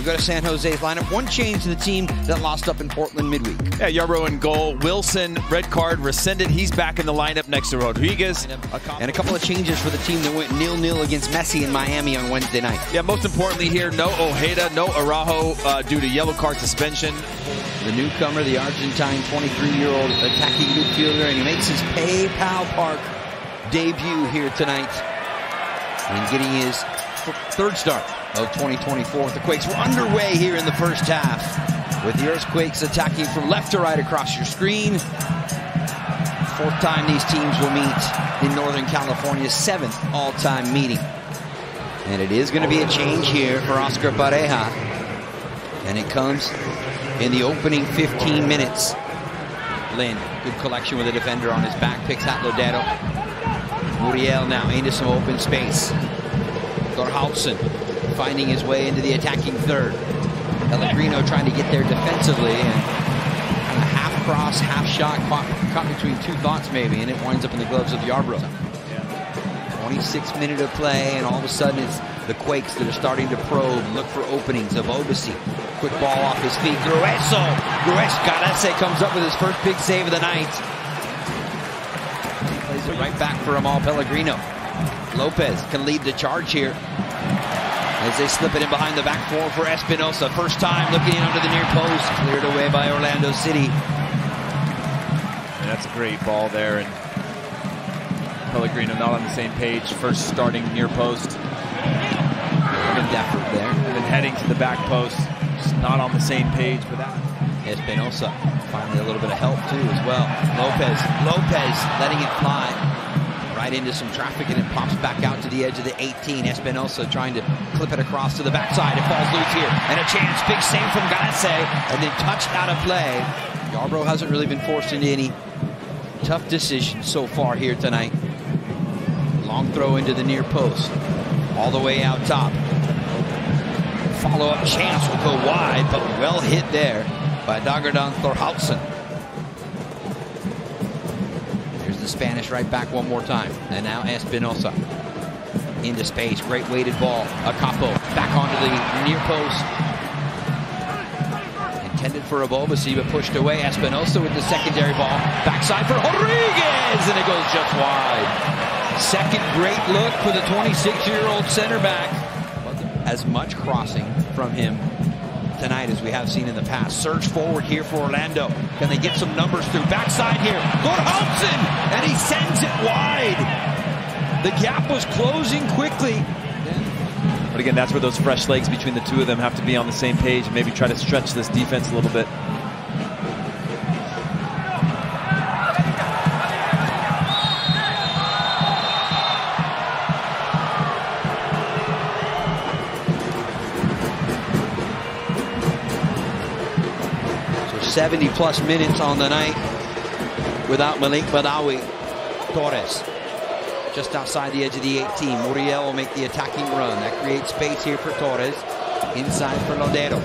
We go to San Jose's lineup. One change to the team that lost up in Portland midweek. Yeah, Yarbrough in goal. Wilson, red card, rescinded. He's back in the lineup next to Rodriguez. And a couple of changes for the team that went nil-nil against Messi in Miami on Wednesday night. Yeah, most importantly here, no Ojeda, no Araujo uh, due to yellow card suspension. The newcomer, the Argentine 23-year-old attacking midfielder, and he makes his PayPal Park debut here tonight. And getting his third start of 2024 The Quakes. We're underway here in the first half with the Earthquakes attacking from left to right across your screen. Fourth time these teams will meet in Northern California's seventh all-time meeting. And it is going to be a change here for Oscar Pareja. And it comes in the opening 15 minutes. Lynn, good collection with a defender on his back, picks out Lodeiro. Muriel now into some open space. Thórhallsson finding his way into the attacking third. Pellegrino trying to get there defensively and of half cross, half shot, caught, caught between two thoughts maybe, and it winds up in the gloves of Yarbrough. 26 minute of play, and all of a sudden it's the Quakes that are starting to probe, look for openings of Ebobisse. Quick ball off his feet. Gruezo. Gruezo comes up with his first big save of the night. Plays it right back for Amahl Pellegrino. Lopez can lead the charge here. As they slip it in behind the back four for Espinoza. First time looking in under the near post. Cleared away by Orlando City. And that's a great ball there. And Pellegrino not on the same page. First starting near post. Good effort there. And then heading to the back post. Just not on the same page for that. Espinoza finally a little bit of help too as well. Lopez, Lopez letting it fly right into some traffic and it pops back out to the edge of the 18. Espinoza trying to clip it across to the backside. It falls loose here. And a chance. Big save from Gallese. And then touched out of play. Yarbrough hasn't really been forced into any tough decisions so far here tonight. Long throw into the near post. All the way out top. Follow-up chance will go wide, but well hit there by Dagerdan Thorhaldsen. Here's the Spanish right back one more time. And now Espinoza into space. Great weighted ball. Akapo back onto the near post. Intended for Ebobisse, but pushed away. Espinoza with the secondary ball. Backside for Rodriguez, and it goes just wide. Second great look for the 26-year-old center back. As much crossing from him tonight as we have seen in the past. Surge forward here for Orlando. Can they get some numbers through? Backside here. Thórhallsson! And he sends it wide. The gap was closing quickly. But again, that's where those fresh legs between the two of them have to be on the same page and maybe try to stretch this defense a little bit. 70 plus minutes on the night without Malik Badawi. Torres just outside the edge of the 18. Muriel will make the attacking run. That creates space here for Torres. Inside for Lodeiro.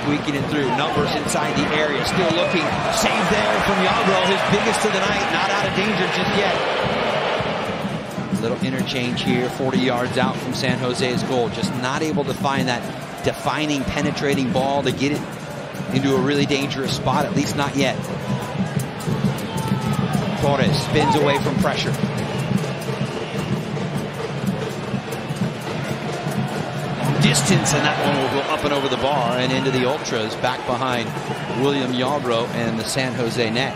Squeaking it through. Numbers inside the area. Still looking. Save there from Yarbrough. His biggest of the night. Not out of danger just yet. Little interchange here. 40 yards out from San Jose's goal. Just not able to find that defining, penetrating ball to get it into a really dangerous spot. At least not yet. Torres spins away from pressure. distance, and that one will go up and over the bar and into the Ultras, back behind William Yarbrough and the San Jose net.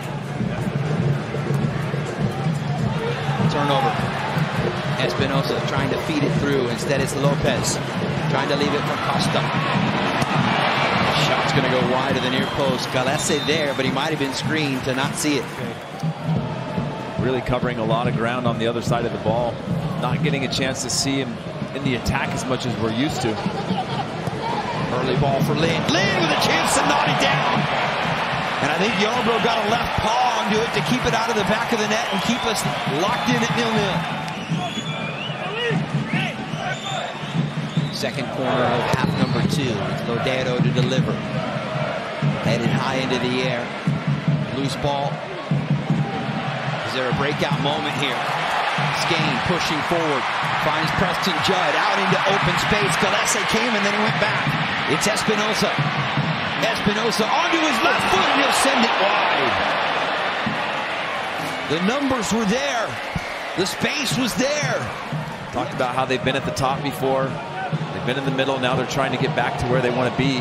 Turnover. Espinoza trying to feed it through. Instead, it's Lopez trying to leave it for Costa. Shot's going to go wide of the near post. Gallese there, but he might have been screened to not see it. Really covering a lot of ground on the other side of the ball. Not getting a chance to see him in the attack as much as we're used to. Early ball for Lynn. Lynn with a chance to knock it down. And I think Yarbrough got a left paw onto it to keep it out of the back of the net and keep us locked in at nil-nil. Second corner of half number two. It's Lodeiro to deliver. Headed high into the air. Loose ball. Is there a breakout moment here? Skahan pushing forward. Finds Preston Judd out into open space. Gallese came and then he went back. It's Espinoza. Espinoza onto his left foot and he'll send it wide. The numbers were there. The space was there. Talked about how they've been at the top before. They've been in the middle. Now they're trying to get back to where they want to be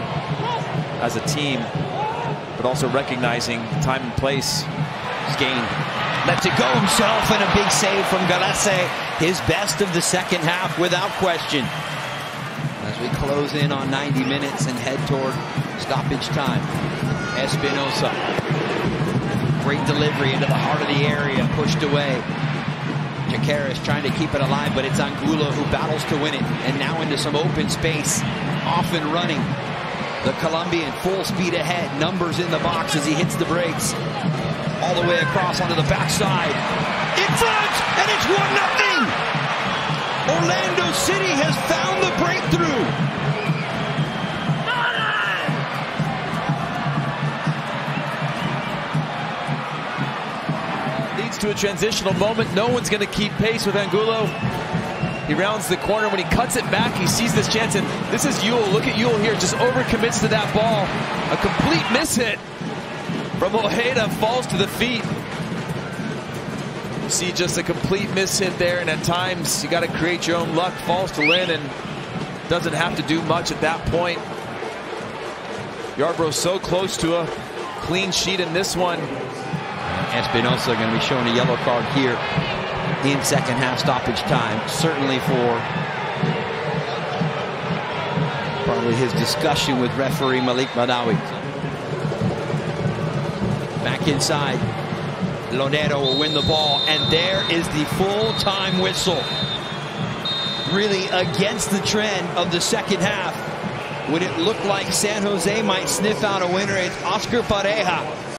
as a team, but also recognizing time and place. Skahan lets it go himself and a big save from Gallese. His best of the second half without question. As we close in on 90 minutes and head toward stoppage time. Espinoza. Great delivery into the heart of the area. Pushed away. Tsakiris trying to keep it alive, but it's Angulo who battles to win it. And now into some open space. Off and running. The Colombian full speed ahead. Numbers in the box as he hits the brakes. All the way across onto the backside. In front! And it's 1 0. Orlando City has found the breakthrough. Transitional moment. No one's going to keep pace with Angulo. He rounds the corner. When he cuts it back, he sees this chance. And this is Yueill. Look at Yueill here. Just overcommits to that ball. A complete miss hit from Ojeda falls to the feet. You see just a complete miss hit there. And at times, you got to create your own luck. Falls to Lynn and doesn't have to do much at that point. Yarbrough so close to a clean sheet in this one. Espinoza going to be showing a yellow card here in second half stoppage time. Certainly for probably his discussion with referee Malik Badawi. Back inside. Lonero will win the ball, and there is the full-time whistle. Really against the trend of the second half. When it looked like San Jose might sniff out a winner, it's Oscar Pareja